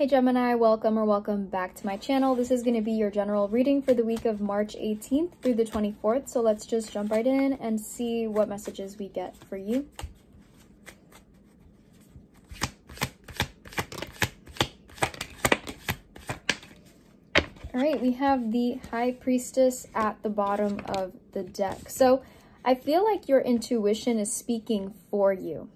Hey Gemini, welcome or welcome back to my channel. This is going to be your general reading for the week of March 18th through the 24th. So let's just jump right in and see what messages we get for you. All right, we have the High Priestess at the bottom of the deck. So I feel like your intuition is speaking for you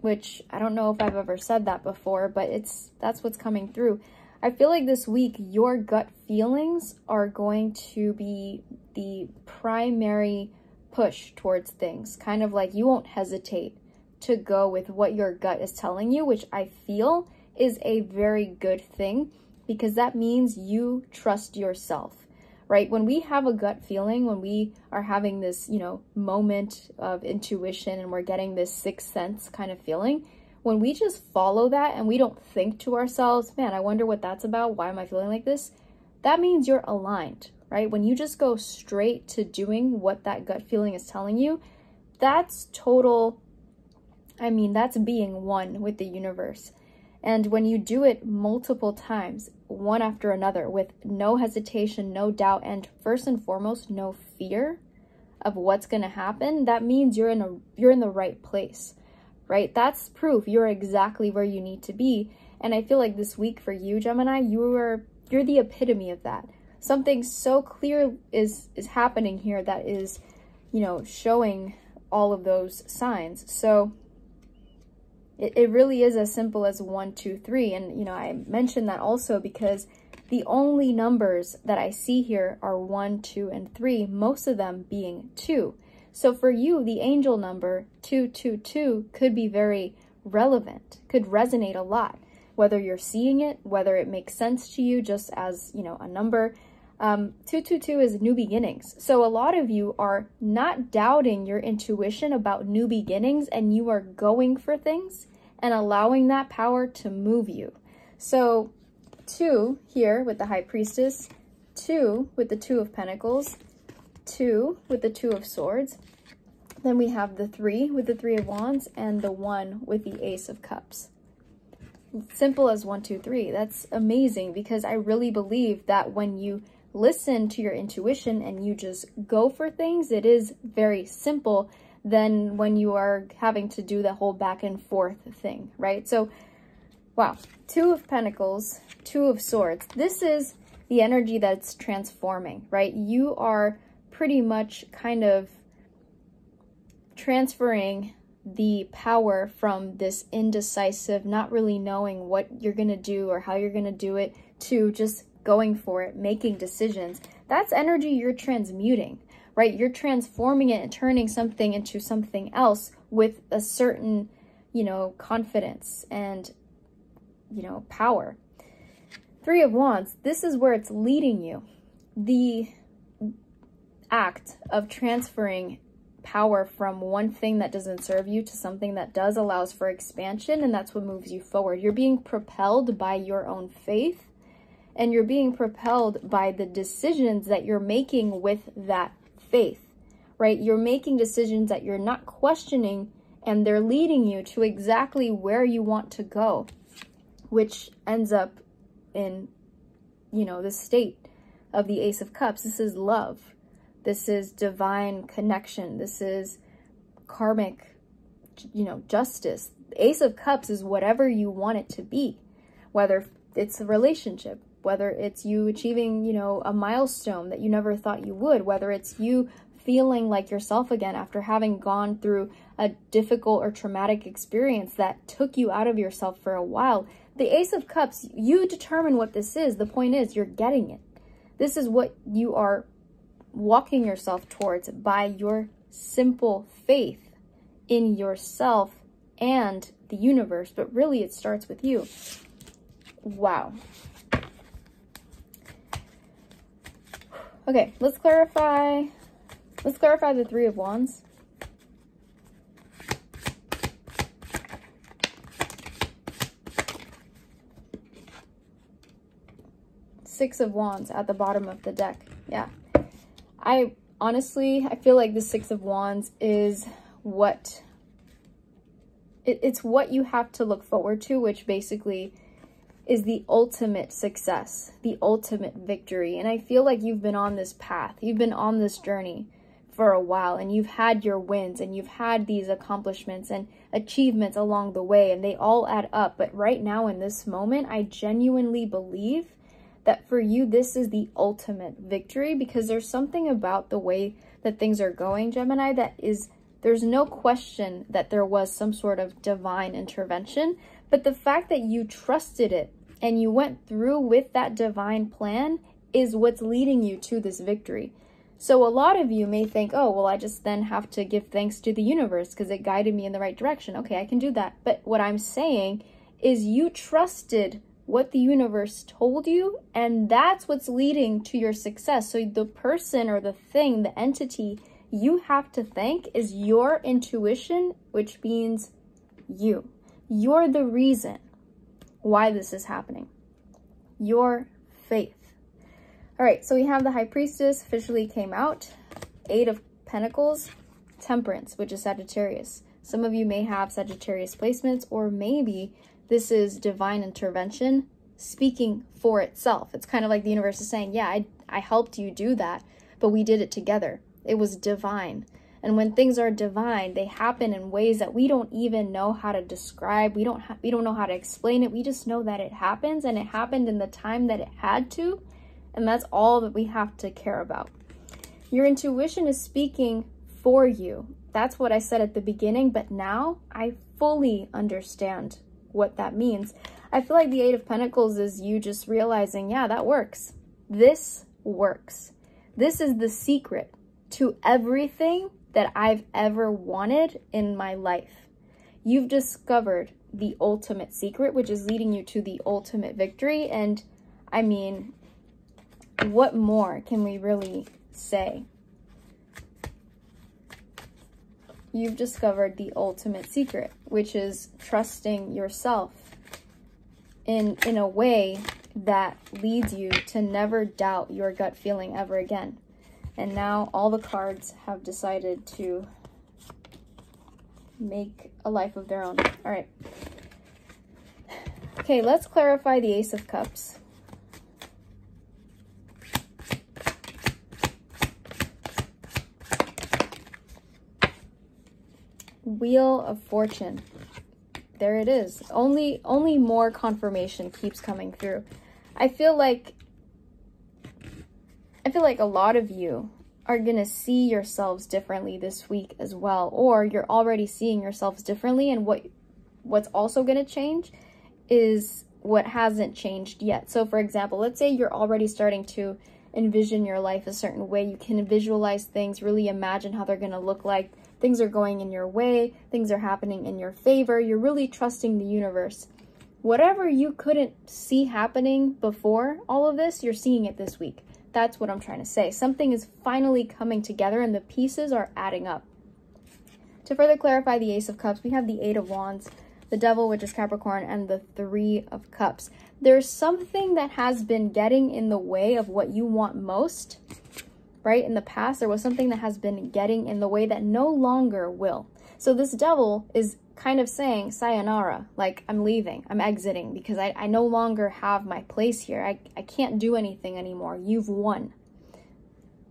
which I don't know if I've ever said that before, but it's that's what's coming through. I feel like this week your gut feelings are going to be the primary push towards things. Kind of like you won't hesitate to go with what your gut is telling you, which I feel is a very good thing because that means you trust yourself right? When we have a gut feeling, when we are having this, you know, moment of intuition and we're getting this sixth sense kind of feeling, when we just follow that and we don't think to ourselves, man, I wonder what that's about. Why am I feeling like this? That means you're aligned, right? When you just go straight to doing what that gut feeling is telling you, that's total, I mean, that's being one with the universe. And when you do it multiple times, one after another, with no hesitation, no doubt, and first and foremost, no fear of what's going to happen, that means you're in a you're in the right place. Right? That's proof you're exactly where you need to be. And I feel like this week for you, Gemini, you are you're the epitome of that. Something so clear is is happening here that is, you know, showing all of those signs. So it, it really is as simple as one, two, three. And, you know, I mentioned that also because the only numbers that I see here are one, two, and three, most of them being two. So for you, the angel number 222 could be very relevant, could resonate a lot, whether you're seeing it, whether it makes sense to you just as, you know, a number. Um, 222 is new beginnings. So a lot of you are not doubting your intuition about new beginnings and you are going for things and allowing that power to move you. So two here with the High Priestess, two with the Two of Pentacles, two with the Two of Swords. Then we have the three with the Three of Wands and the one with the Ace of Cups. Simple as one, two, three. That's amazing because I really believe that when you listen to your intuition and you just go for things, it is very simple than when you are having to do the whole back and forth thing, right? So, wow, Two of Pentacles, Two of Swords. This is the energy that's transforming, right? You are pretty much kind of transferring the power from this indecisive, not really knowing what you're going to do or how you're going to do it, to just going for it, making decisions. That's energy you're transmuting right? You're transforming it and turning something into something else with a certain, you know, confidence and, you know, power. Three of Wands, this is where it's leading you. The act of transferring power from one thing that doesn't serve you to something that does allows for expansion and that's what moves you forward. You're being propelled by your own faith and you're being propelled by the decisions that you're making with that faith, right? You're making decisions that you're not questioning and they're leading you to exactly where you want to go, which ends up in, you know, the state of the Ace of Cups. This is love. This is divine connection. This is karmic, you know, justice. Ace of Cups is whatever you want it to be, whether it's a relationship, whether it's you achieving, you know, a milestone that you never thought you would, whether it's you feeling like yourself again after having gone through a difficult or traumatic experience that took you out of yourself for a while. The Ace of Cups, you determine what this is. The point is, you're getting it. This is what you are walking yourself towards by your simple faith in yourself and the universe, but really it starts with you. Wow. Okay, let's clarify. Let's clarify the Three of Wands. Six of Wands at the bottom of the deck. Yeah. I honestly, I feel like the Six of Wands is what, it, it's what you have to look forward to, which basically is the ultimate success, the ultimate victory. And I feel like you've been on this path, you've been on this journey for a while, and you've had your wins and you've had these accomplishments and achievements along the way, and they all add up. But right now, in this moment, I genuinely believe that for you, this is the ultimate victory because there's something about the way that things are going, Gemini, that is, there's no question that there was some sort of divine intervention, but the fact that you trusted it and you went through with that divine plan is what's leading you to this victory. So a lot of you may think, oh, well, I just then have to give thanks to the universe because it guided me in the right direction. Okay, I can do that. But what I'm saying is you trusted what the universe told you, and that's what's leading to your success. So the person or the thing, the entity you have to thank is your intuition, which means you. You're the reason why this is happening. Your faith. All right, so we have the High Priestess officially came out. Eight of Pentacles, Temperance, which is Sagittarius. Some of you may have Sagittarius placements, or maybe this is divine intervention speaking for itself. It's kind of like the universe is saying, yeah, I, I helped you do that, but we did it together. It was divine. And when things are divine, they happen in ways that we don't even know how to describe. We don't we don't know how to explain it. We just know that it happens and it happened in the time that it had to. And that's all that we have to care about. Your intuition is speaking for you. That's what I said at the beginning, but now I fully understand what that means. I feel like the Eight of Pentacles is you just realizing, yeah, that works. This works. This is the secret to everything that I've ever wanted in my life. You've discovered the ultimate secret, which is leading you to the ultimate victory. And I mean, what more can we really say? you've discovered the ultimate secret, which is trusting yourself in, in a way that leads you to never doubt your gut feeling ever again. And now all the cards have decided to make a life of their own. All right. Okay, let's clarify the Ace of Cups. Wheel of Fortune. There it is. Only only more confirmation keeps coming through. I feel like I feel like a lot of you are going to see yourselves differently this week as well or you're already seeing yourselves differently and what what's also going to change is what hasn't changed yet. So for example, let's say you're already starting to envision your life a certain way. You can visualize things, really imagine how they're going to look like things are going in your way, things are happening in your favor, you're really trusting the universe. Whatever you couldn't see happening before all of this, you're seeing it this week. That's what I'm trying to say. Something is finally coming together and the pieces are adding up. To further clarify the Ace of Cups, we have the Eight of Wands, the Devil, which is Capricorn, and the Three of Cups. There's something that has been getting in the way of what you want most right? In the past, there was something that has been getting in the way that no longer will. So this devil is kind of saying, sayonara, like I'm leaving, I'm exiting because I, I no longer have my place here. I, I can't do anything anymore. You've won.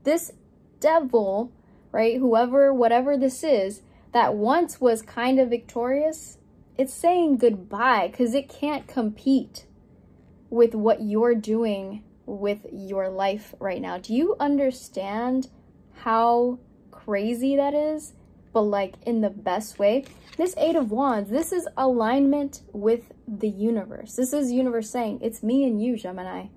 This devil, right, whoever, whatever this is, that once was kind of victorious, it's saying goodbye because it can't compete with what you're doing with your life right now. Do you understand how crazy that is? But like in the best way. This Eight of Wands, this is alignment with the universe. This is universe saying, it's me and you, Gemini.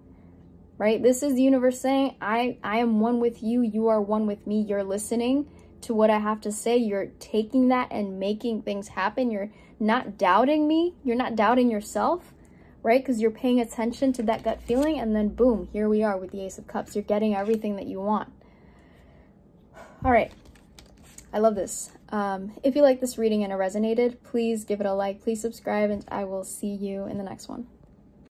Right? This is the universe saying, I, I am one with you. You are one with me. You're listening to what I have to say. You're taking that and making things happen. You're not doubting me. You're not doubting yourself right? Because you're paying attention to that gut feeling and then boom, here we are with the Ace of Cups. You're getting everything that you want. All right. I love this. Um, if you like this reading and it resonated, please give it a like, please subscribe, and I will see you in the next one.